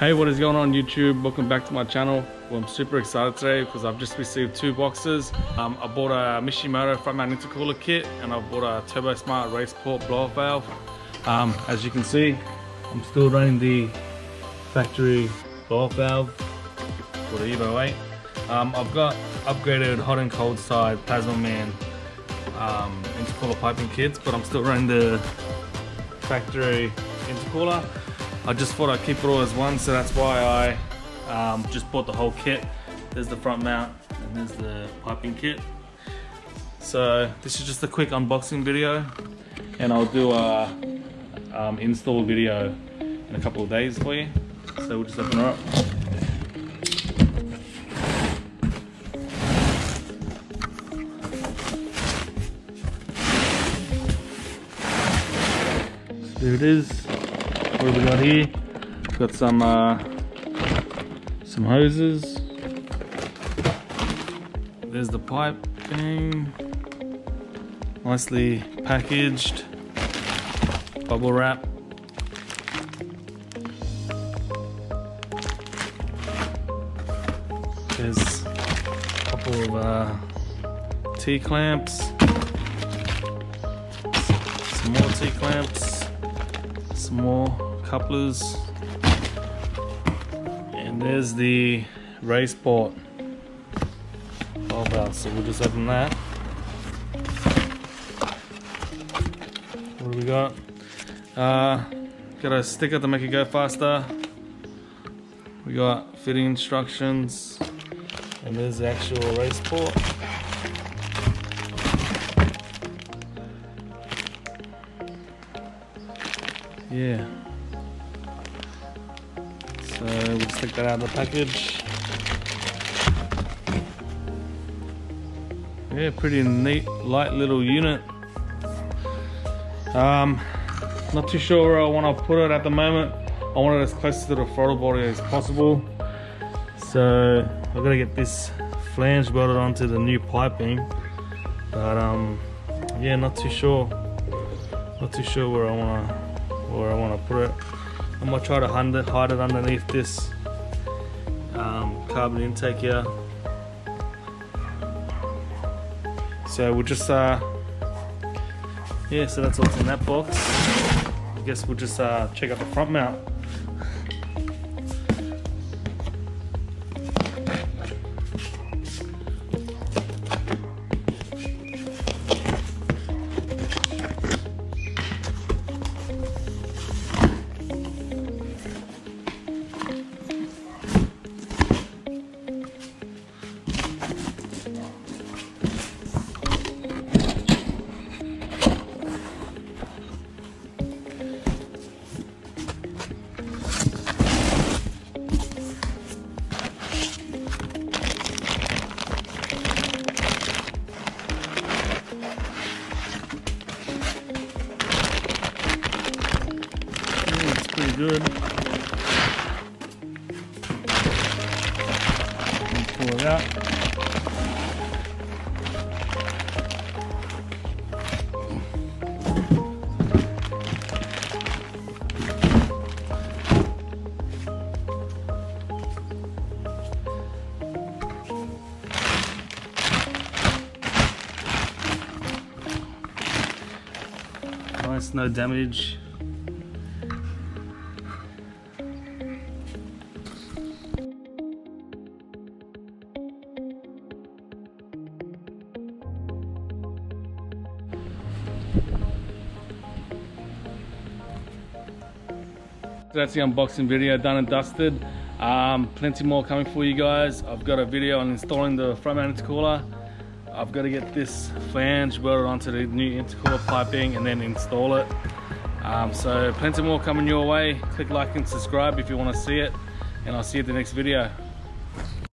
Hey, what is going on YouTube? Welcome back to my channel. Well, I'm super excited today because I've just received two boxes. Um, I bought a Mishimoto front mount intercooler kit and I bought a Turbosmart race port blow off valve. Um, as you can see, I'm still running the factory blow off valve for the Evo 8. Um, I've got upgraded hot and cold side Plazmaman um, intercooler piping kits, but I'm still running the factory intercooler. I just thought I'd keep it all as one, so that's why I um, just bought the whole kit. There's the front mount and there's the piping kit. So this is just a quick unboxing video and I'll do a um, install video in a couple of days for you. So we'll just open her up. there it is what have we got here? Got some uh, some hoses. There's the piping, nicely packaged, bubble wrap. There's a couple of uh, T-clamps, some more T-clamps, some more couplers and there's the race port valve so we'll just open that. What do we got? Uh, got a sticker to make it go faster. We got fitting instructions and there's the actual race port yeah so we'll take that out of the package. Yeah, pretty neat, light little unit. Um, not too sure where I want to put it at the moment. I want it as close to the throttle body as possible. So I've got to get this flange welded onto the new piping. But um, yeah, not too sure. Not too sure where I want to where I want to put it. I'm gonna try to hide it, underneath this um, carbon intake here. So we'll just, uh, yeah, so that's what's in that box. I guess we'll just uh, check out the front mount. Good. pull it out. Nice, no damage. That's the unboxing video done and dusted. Um, plenty more coming for you guys. I've got a video on installing the front mount intercooler. I've got to get this flange welded onto the new intercooler piping and then install it. Um, so plenty more coming your way. Click like and subscribe if you want to see it. And I'll see you at the next video.